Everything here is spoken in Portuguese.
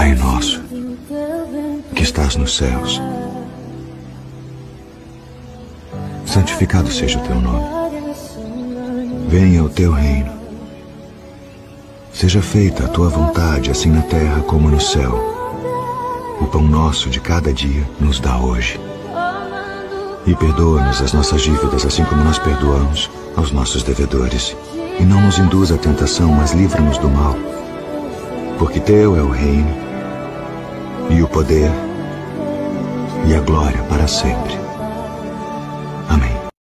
Pai nosso, que estás nos céus, santificado seja o teu nome. Venha o teu reino. Seja feita a tua vontade, assim na terra como no céu. O pão nosso de cada dia nos dá hoje. E perdoa-nos as nossas dívidas, assim como nós perdoamos aos nossos devedores. E não nos induz à tentação, mas livra-nos do mal. Porque teu é o reino, poder, e a glória para sempre.